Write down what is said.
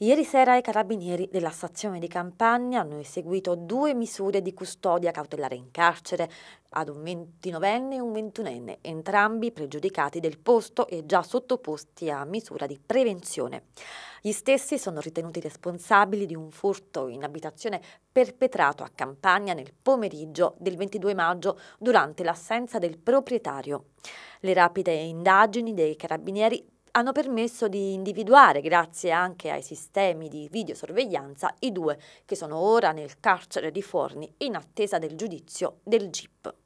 Ieri sera i carabinieri della stazione di Campagna hanno eseguito due misure di custodia cautelare in carcere ad un 29enne e un 21enne, entrambi pregiudicati del posto e già sottoposti a misura di prevenzione. Gli stessi sono ritenuti responsabili di un furto in abitazione perpetrato a Campagna nel pomeriggio del 22 maggio durante l'assenza del proprietario. Le rapide indagini dei carabinieri hanno permesso di individuare, grazie anche ai sistemi di videosorveglianza, i due che sono ora nel carcere di Forni in attesa del giudizio del GIP.